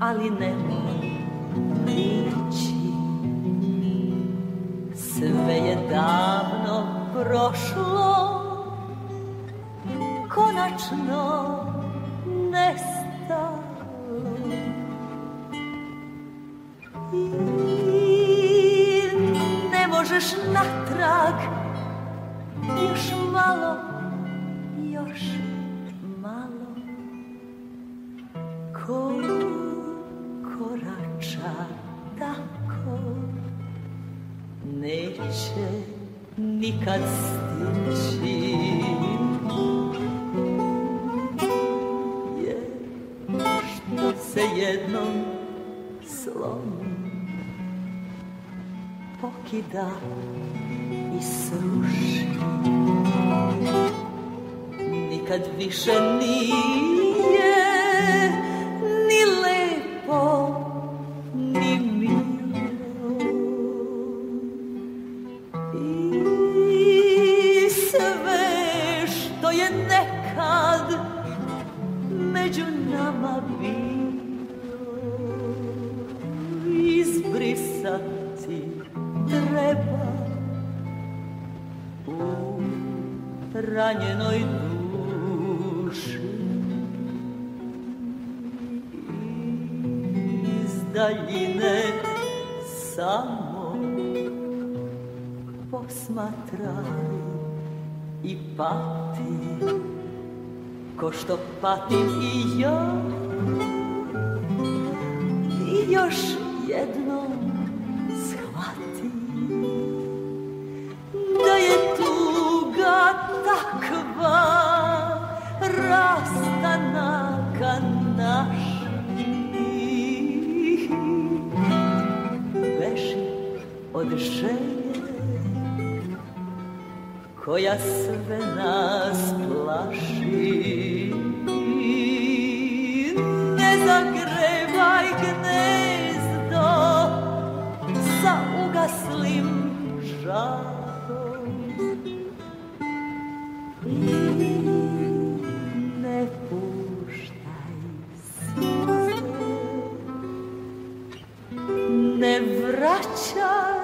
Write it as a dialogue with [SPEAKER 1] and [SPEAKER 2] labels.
[SPEAKER 1] ali nemoj prići Sve je davno prošlo. Konačno nestalo. I ne možeš natrag Još malo, još malo tako. Neće nikad stići. Je što se jednom slomi Pokida i sruši Nikad više nije među nama bilo. Izbrisati treba u ranjenoj duši. Iz daljine samo posmatraj i pati ko što patim i ja i još jednom shvati da je tuga takva rastanaka naših beži od želje koja sve nas plaši zagrevaj gnezdo sa ugaslim žarom. Ne puštaj suze ne vraćaj